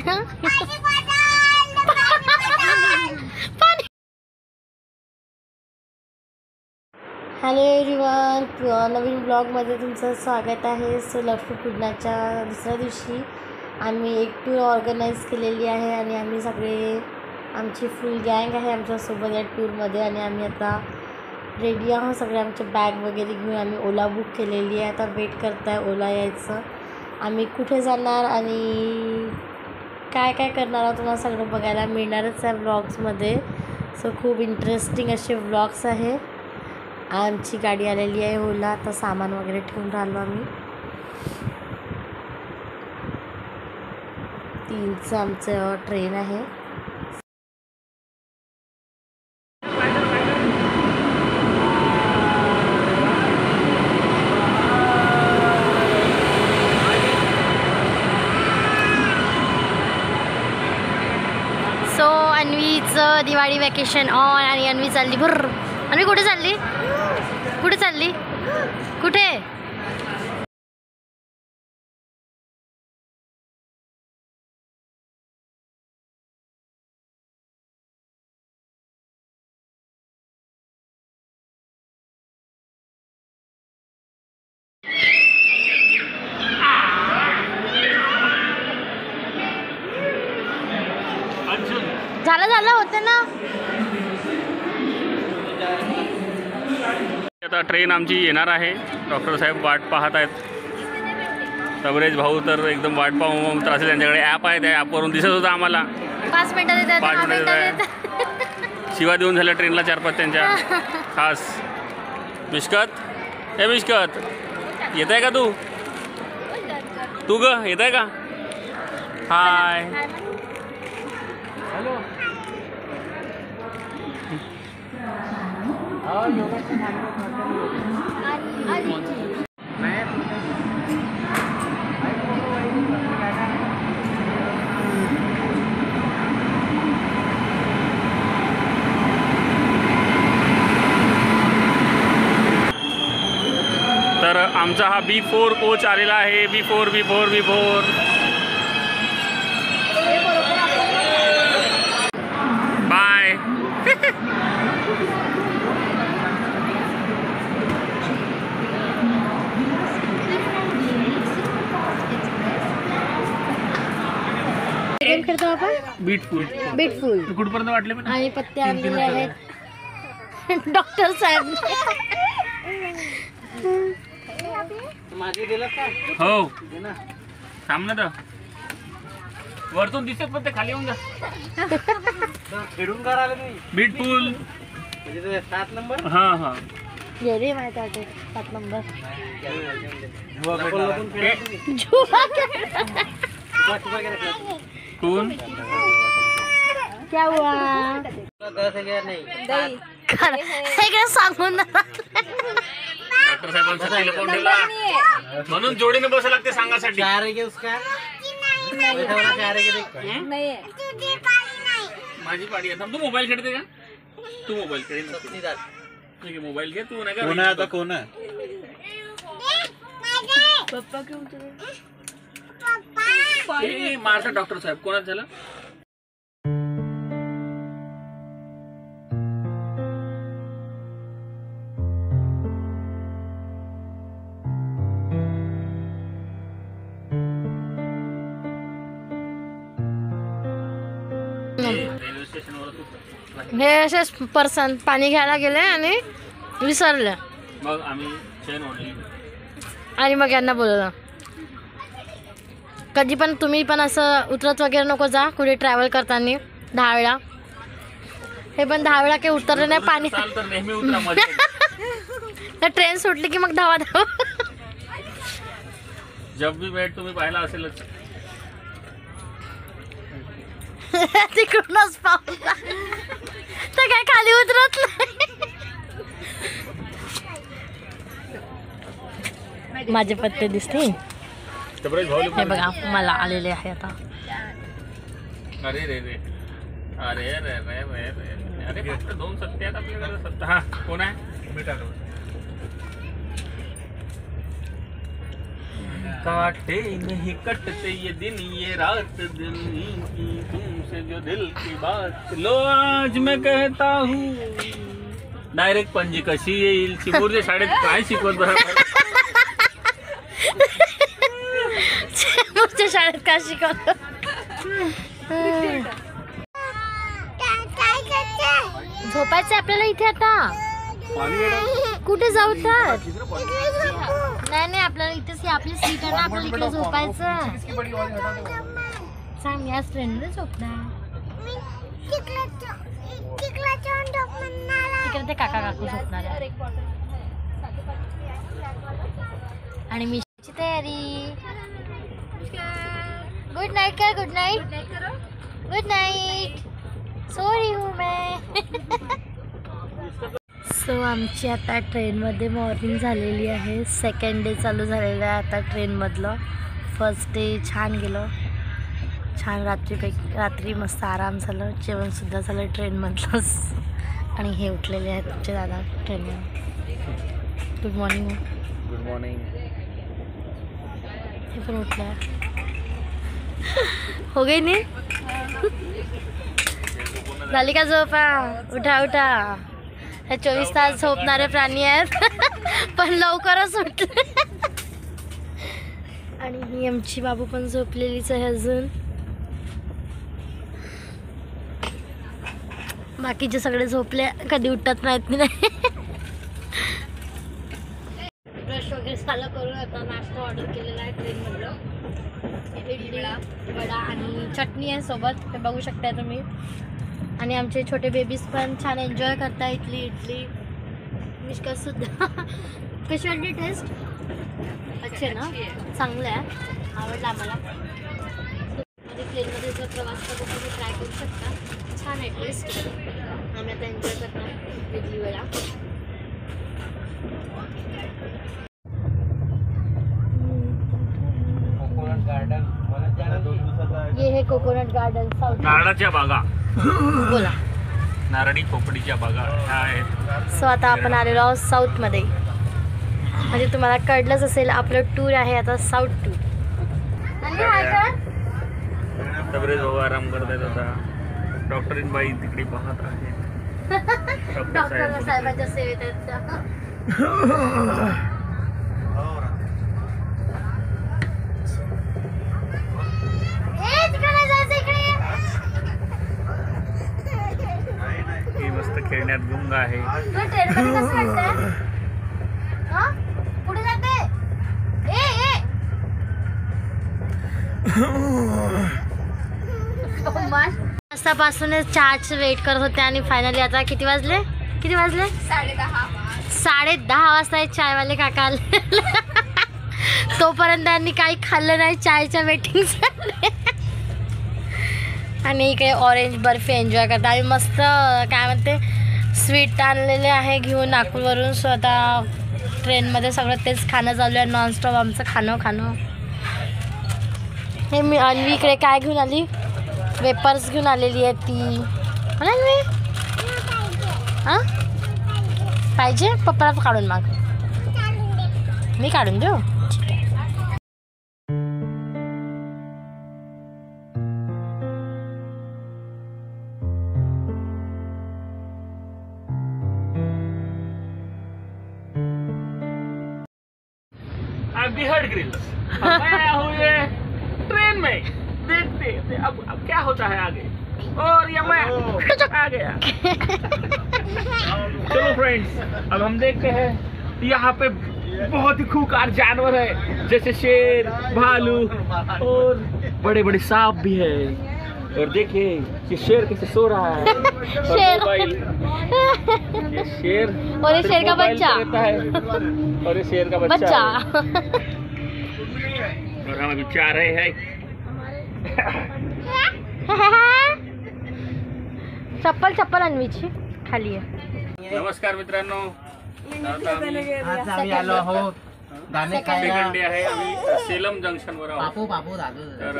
Hello everyone नवीन ब्लॉगमध्ये तुमचं स्वागत आहे. सो लक्ष्मी पूजनाच्या दुसऱ्या दिवशी आम्ही एक टूर ऑर्गनाईज केलेली आहे आणि आम्ही सगळे आमची फुल गँग आहे आमच्यासोबत या टूरमध्ये आणि आम्ही आता रेडी आहोत. सगळे आमचे बॅग वगैरे घेऊन आम्ही ओला बुक केलेली आहे. आता वेट करत आहे ओला यायचं. आम्ही कुठे जाणार आणि काय काय करणार आहोत तुम्हाला सगळं बघायला मिळणारच आहे व्लॉग्समध्ये सो खूप इंटरेस्टिंग असे व्लॉग्स आहे. आमची गाडी आलेली आहे ओला. आता सामान वगैरे ठेवून राहिलो आम्ही. तीनचं आमचं ट्रेन आहे सो व्हॅकेशन ऑन oh, आणि अन्वी चालली. भर अन्वी कुठे चालली? कुठे चालली? कुठे? आता ट्रेन आमची येणार आहे. डॉक्टर साहेब वाट पाहत आहेत. तबरेज भाऊ तर एकदम वाट पाहून तर असेल त्यांच्याकडे ॲप आहे त्या ॲपवरून दिसत होतं आम्हाला. पाच. येतात शिवा देऊन झाल्या ट्रेनला चार पाच त्यांच्या. खास. मिशकत? ए मिशकत येत आहे का तू? तू ग येत आहे का हाय तर आमचा हा बी फोर कोच आलेला आहे. B four B four B four आपण बीट फुल बीटफुल वाटले पण? आणि पत्ते आणलेले आहेत. डॉक्टर साहेब. हो. थांब ना तर. वरतून दिसत पण ते खाली येऊन जा. खेळून का राहिला तुम्ही? बीट फुल म्हणजे ते सात नंबर? हा हा. गेले माहिती वाटत सात नंबर. लपून खेळा तुम्ही. जुआ खेळ. छुपा छुपा केला खेळा. कोण क्या हुआ तुला दस हजार नाही खरं इकडे सांगून ना. डॉक्टर साहेबांचा टेलिफोन ठेवला म्हणून जोडीने बसायला लागते सांगासाठी चार आहे क्या उसका। बैठा वाला चार है? क्या देख माझी पाडी आहे थांब, तू मोबाईल खेळते का तू मोबाईल खेळ सत्ती दात. ठीक आहे मोबाईल घे तू नाही का कोण आहे आता कोण आहे मारता डॉक्टर साहेब कोणाच झालं? रेल्वे स्टेशनवर हे असेच पर्सन पाणी घ्यायला गेले आणि विसरले. मग आम्ही चेन ओढली. आणि मग यांना बोलवलं. कधी पण तुम्ही पण असं उतरत वगैरे नको जा कुठे ट्रॅव्हल करताना दहा वेळा हे पण दहा वेळा काही उतरले नाही पाणी. ट्रेन सुटली की मग धावा धाव. जब भी भेट तुम्ही पाहिला असेलच. तिकडूनच पावला तर काय खाली उतरत नाही. माझे पत्ते दिसते हे बघा मला आलेले आहे आता अरे रे रे अरे रे रे रे रे अरे फक्त दोन सत्य आहेत आपल्याकडे सत्ता हा कोण आहे काटे नहीं कटते ये दिन ये रात दिल की तुमसे जो दिल की बात लो आज मैं कहता हूँ डायरेक्ट पणजी कशी येईल चिमूरच्या शाळेत काय शिकवत बरं शाळेत का शिकवलं झोपायचं आपल्याला इथे आता? कुठे जाऊ तर नाही नाही आपल्याला इथेच आपली सीट आहे ना आपल्याला इकडे झोपायचं. सांग याच ट्रेनमध्ये झोपणार तिकडे ते काका काकू झोपणार. आणि मी तयारी. गुड नाईट कर good night good night sorry हूँ मैं. सो आमची आता ट्रेनमध्ये मॉर्निंग झालेली आहे. सेकंड डे चालू झालेलं आहे आता ट्रेनमधलं फर्स्ट डे छान गेलं. छान रात्रीपैकी रात्री मस्त आराम झालं. जेवणसुद्धा झालं ट्रेनमधलंच आणि हे उठलेले आहेत तुमचे दादा ट्रेनवर गुड मॉर्निंग गुड मॉर्निंग हे पण उठल्या. हो गई नी झाली का झोपा उठा उठा हे चोवीस तास झोपणारे प्राणी आहेत पण लवकरच उठले आणि ही आमची बाबू पण झोपलेलीच आहे अजून बाकीचे सगळे झोपले कधी उठत नाहीत नाही ब्रश वगैरे झालं करून आता नाश्ता ऑर्डर केलेला आहे ट्रेनमधलं. इडली वडा आणि चटणी आहे सोबत. ते बघू शकता तुम्ही. आणि आमचे छोटे बेबीज पण छान एन्जॉय करता इथली इडली. मिष्का सुद्धा. कशी वाटली टेस्ट अच्छे ना? चांगलं आहे. आवडलं आम्हाला. मध्ये प्लेनमध्ये जर प्रवास करतो तर तुम्ही ट्राय करू शकता. छान आहे टेस्ट आम्ही आता एन्जॉय करणार idli vada. Coconut garden south नारळाच्या बागा. बोला. नारळी खोपडीच्या बागा. ह्या आहेत. सो आता आपण आलेलो आहोत साऊथमध्ये म्हणजे तुम्हाला कळलंच असेल आपलं टूर आहे आता साऊथ टूर तबरेज आराम करतायत आता. डॉक्टरीन बाई तिकडे पाहत आहेत. डॉक्टर डॉक्टर साहेब साहेबांच्या सेवेत आहेत. त्या. खेळण्यात गुंग आहे? हा? वाजतापासूनच चहाचे वेट करत होते आणि फायनली आता किती वाजले? किती वाजले? साडे दहा वाजता हे चायवाले काका आले. तोपर्यंत त्यांनी काही खाल्लं नाही चायच्या वेटिंगसाठी आणि इकडे ऑरेंज बर्फी एन्जॉय करता आम्ही मस्त काय म्हणते? स्वीट आणलेले आहे घेऊन नागपूरवरून. स्वतः ट्रेनमध्ये सगळं तेच खाणं चालू आहे. नॉनस्टॉप आमचं खाणं खाणं. हे मी अन्वी इकडे काय घेऊन आली? वेपर्स घेऊन आलेली आहे ती. म्हणा मी? हां? पाहिजे? पप्पाला काढून माग. मी काढून देऊ? बिहड़ ग्रिल। अब मैं आया हूँ ये ट्रेन में। देखते अब अब क्या होता है आगे? और ये मैं आ गया। चलो फ्रेंड्स अब हम देखते हैं यहाँ पे बहुत ही खूंखार जानवर है जैसे शेर भालू और बड़े बड़े सांप भी है। और देखिए ये शेर कैसे सो रहा है। और शेर। ये शेर और ये शेर का बच्चा। है। और ये शेर का बच्चा बच्चा। और हम अभी जा रहे हैं। चप्पल चप्पल अन्वीची। खाली आहे नमस्कार मित्रांनो। आता आम्ही आज आम्ही आलो आहोत। गाणे खायला। आहे आम्ही सेलम जंक्शनवर आहोत. बापू बापू दादू तर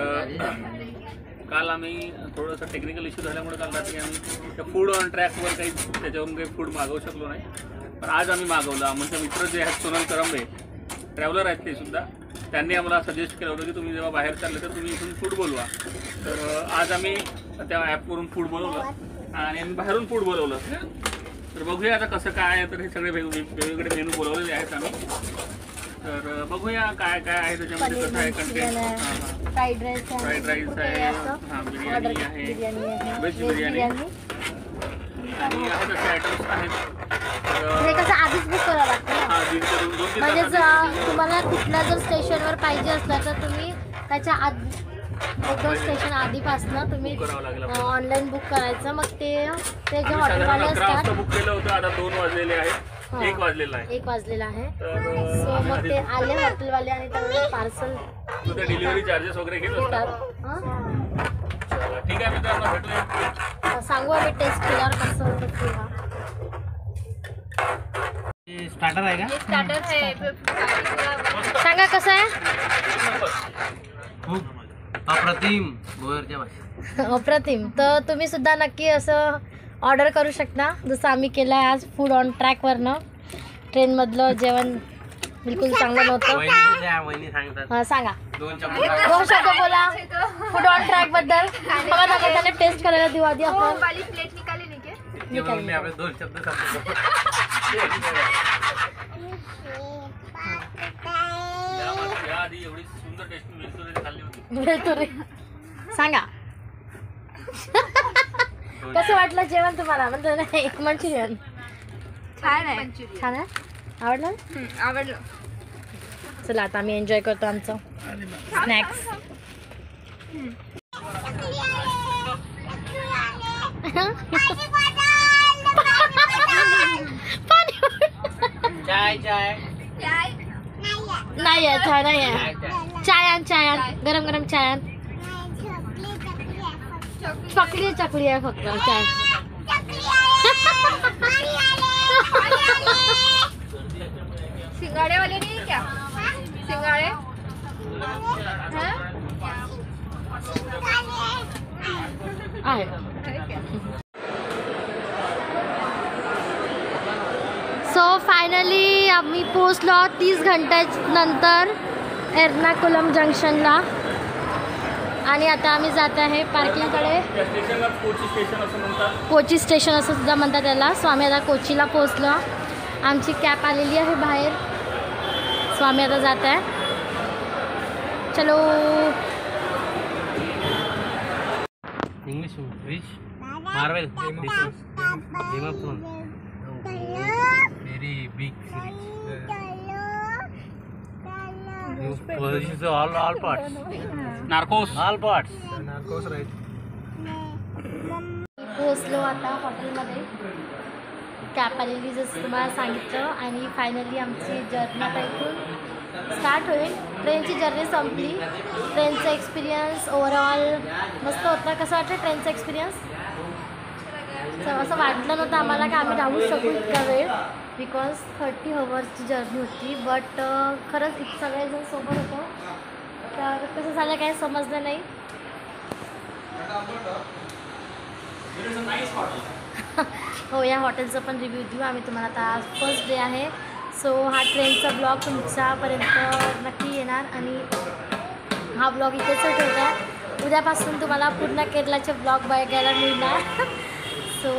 काल आम्ही थोडंसं टेक्निकल इश्यू झाल्यामुळे काल रात्री आम्ही त्या फूड ऑन ट्रॅकवर काही त्याच्यावरून काही फूड मागवू शकलो नाही. पण आज आम्ही मागवलं. आमचे मित्र जे आहेत सोनल करंबे ट्रॅव्हलर आहेत ते सुद्धा त्यांनी आम्हाला सजेस्ट केलं होतं की तुम्ही जेव्हा बाहेर चालले तर तुम्ही इथून फूड बोलवा. तर आज आम्ही त्या ॲपवरून फूड बोलवलं आणि आम्ही बाहेरून फूड बोलवलं. तर बघूया आता कसं काय आहे तर हे सगळे वेगवेगळे मेनू बोलवलेले आहेत आम्ही. तर बघूया काय काय आहे त्याच्यामध्ये कसं आहे कंटेंट फ्राईड राईस आहे फ्राईड राईस कुठे आहे असं? हां बिर्याणी आहे. बिर्याणी आहे. Veg veg biryani. बिर्याणी. आणि आहेत असे आयटम्स आहेत. तर हे कसं आधीच बुक करावं लागतं ना? हा दीड ते दोन दोन तीन म्हणजे तासात जर तुम्हाला कुठल्या जर स्टेशनवर पाहिजे असलं तर तुम्ही त्याच्या आधी एक दोन स्टेशन आधीपासनं तुम्ही Book करावं लागेल आपल्याला. ऑनलाईन बुक करायचं. मग ते ते जे आम्ही साधारण हॉटेलवाले अकरा वाजता असतात. बुक केलं होतं आता दोन वाजलेले आहेत. हा. एक वाजलेला आहे. एक वाजलेला आहे. अं, सो आम्ही मग ते आले हॉटेलवाले आणि त्यांना पार्सल तू त्या डिलिव्हरी चार्जेस वगैरे घेत असतात हं? ठीक आहे मित्रांनो भेटूया. सांगू आम्ही टेस्ट केल्यावर कसं होतं किंवा स्टार्टर आहे का? स्टार्टर है सांगा कसं आहे? खूप अप्रतिम. गोव्याच्या भाषेत अप्रतिम. तर तुम्ही सुद्धा नक्की असं ऑर्डर करू शकता. जसं आम्ही केलं आहे आज फूड ऑन ट्रॅकवरनं ट्रेनमधलं जेवण बिलकुल चांगलं नव्हतं. हा, सांगा. दोन शब्द बोला. फूड ऑन ट्रॅकबद्दल. हवा दाखवा त्याने टेस्ट करायला देऊ आधी वो आपण. वाली प्लेट निकाली नहीं क्या इतके म्हणून मी आपले दोन शब्द सांगा. कसं वाटलं जेवण तुम्हाला? म्हणजे नाही मंचुरियन. छान आहे. छान आहे? आवडलं? आवडलं. चला आता आम्ही एन्जॉय करतो आमचं स्नॅक्स चाय चाय. नाही आहे चाय नाही आहे. चाय. आण चाय आण. गरम गरम चाय आण. चकली चकली आहे फक्त चाय सिंगाड़े वाले नहीं है क्या? सिंगाड़े? हैं? सो फायनली आम्ही पोचलो तीस घंट्यानंतर एर्नाकुलम जंक्शनला आणि आता आम्ही जात आहे पार्किंगकडे. कोची स्टेशन असं म्हणतात कोची स्टेशन असं सुद्धा म्हणतात त्याला. सो आम्ही आता कोचीला पोचलो आमची कॅब आलेली आहे बाहेर. सो आम्ही आता जात आहे. चलो. English marvel of throne very big series all all parts Narcos all parts पोचलो आता हॉटेलमध्ये. कॅब आलेली जसं तुम्हाला सांगितलं आणि फायनली आमची जर्नी आता इथून स्टार्ट होईल. ट्रेनची जर्नी संपली. ट्रेनचा एक्सपिरियन्स ओव्हरऑल मस्त होता. कसं वाटतं ट्रेनचा एक्सपिरियन्स असं वाटलं नव्हतं आम्हाला की आम्ही राहू शकू इतका वेळ बिकॉज थर्टी हवर्सची जर्नी होती. बट खरंच इत सगळेजण सोबत होतो. तर कसं झालं काय समजलं नाही. हो या हॉटेलचं पण रिव्ह्यू देऊ. आम्ही तुम्हाला आता फर्स्ट डे आहे. सो हा ट्रेनचा ब्लॉग तुमच्यापर्यंत नक्की येणार. आणि हा ब्लॉग इथेच ठेवता उद्यापासून तुम्हाला पूर्ण केरलाचे ब्लॉग बघायला मिळणार. सो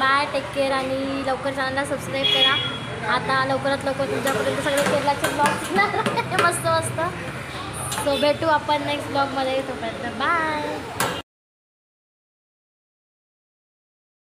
बाय टेक केअर आणि लवकर चॅनलला सबस्क्राईब करा. आता लवकरात लवकर तुमच्यापर्यंत सगळे केरलाचे ब्लॉग मस्त मस्त. सो भेटू आपण नेक्स्ट ब्लॉगमध्ये तोपर्यंत. बाय